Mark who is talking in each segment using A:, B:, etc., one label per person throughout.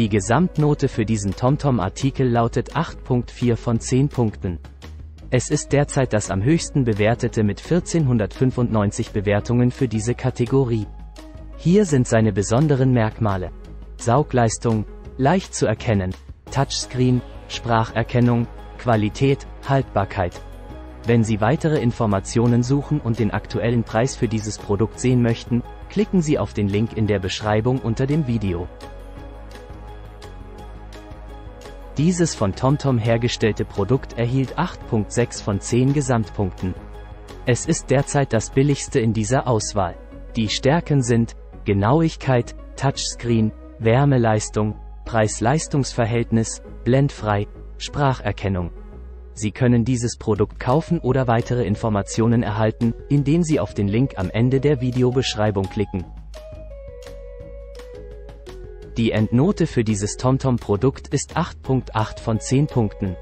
A: Die Gesamtnote für diesen TomTom-Artikel lautet 8.4 von 10 Punkten. Es ist derzeit das am höchsten bewertete mit 1495 Bewertungen für diese Kategorie. Hier sind seine besonderen Merkmale. Saugleistung, leicht zu erkennen, Touchscreen, Spracherkennung, Qualität, Haltbarkeit. Wenn Sie weitere Informationen suchen und den aktuellen Preis für dieses Produkt sehen möchten, klicken Sie auf den Link in der Beschreibung unter dem Video. Dieses von TomTom hergestellte Produkt erhielt 8.6 von 10 Gesamtpunkten. Es ist derzeit das billigste in dieser Auswahl. Die Stärken sind Genauigkeit, Touchscreen, Wärmeleistung, Preis-Leistungs-Verhältnis, blendfrei, Spracherkennung. Sie können dieses Produkt kaufen oder weitere Informationen erhalten, indem Sie auf den Link am Ende der Videobeschreibung klicken. Die Endnote für dieses TomTom-Produkt ist 8.8 von 10 Punkten.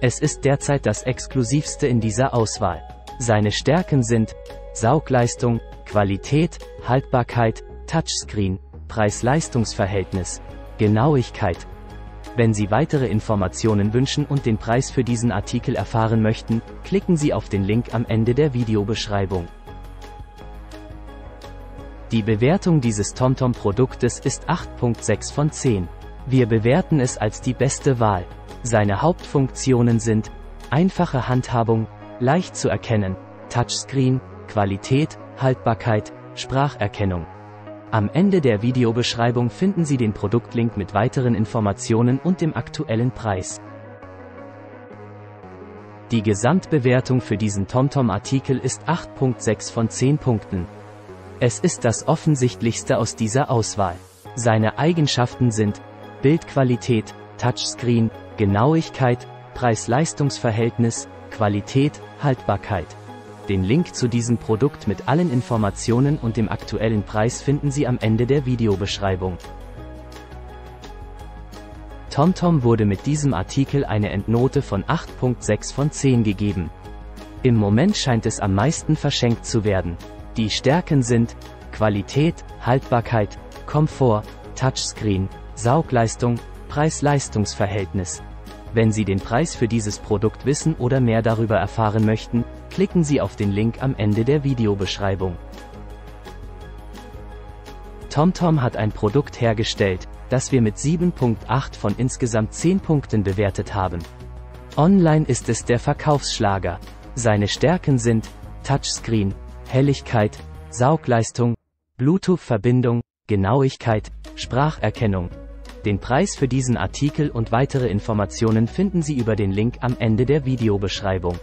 A: Es ist derzeit das exklusivste in dieser Auswahl. Seine Stärken sind Saugleistung, Qualität, Haltbarkeit, Touchscreen, Preis-Leistungs-Verhältnis, Genauigkeit. Wenn Sie weitere Informationen wünschen und den Preis für diesen Artikel erfahren möchten, klicken Sie auf den Link am Ende der Videobeschreibung. Die Bewertung dieses TomTom-Produktes ist 8.6 von 10. Wir bewerten es als die beste Wahl. Seine Hauptfunktionen sind einfache Handhabung, leicht zu erkennen, Touchscreen, Qualität, Haltbarkeit, Spracherkennung. Am Ende der Videobeschreibung finden Sie den Produktlink mit weiteren Informationen und dem aktuellen Preis. Die Gesamtbewertung für diesen TomTom-Artikel ist 8.6 von 10 Punkten. Es ist das offensichtlichste aus dieser Auswahl. Seine Eigenschaften sind Bildqualität, Touchscreen, Genauigkeit, Preis-Leistungs-Verhältnis, Qualität, Haltbarkeit. Den Link zu diesem Produkt mit allen Informationen und dem aktuellen Preis finden Sie am Ende der Videobeschreibung. TomTom wurde mit diesem Artikel eine Endnote von 8.6 von 10 gegeben. Im Moment scheint es am meisten verschenkt zu werden. Die Stärken sind Qualität, Haltbarkeit, Komfort, Touchscreen, Saugleistung, Preis-Leistungs-Verhältnis. Wenn Sie den Preis für dieses Produkt wissen oder mehr darüber erfahren möchten, klicken Sie auf den Link am Ende der Videobeschreibung. TomTom hat ein Produkt hergestellt, das wir mit 7.8 von insgesamt 10 Punkten bewertet haben. Online ist es der Verkaufsschlager. Seine Stärken sind Touchscreen, Helligkeit, Saugleistung, Bluetooth-Verbindung, Genauigkeit, Spracherkennung. Den Preis für diesen Artikel und weitere Informationen finden Sie über den Link am Ende der Videobeschreibung.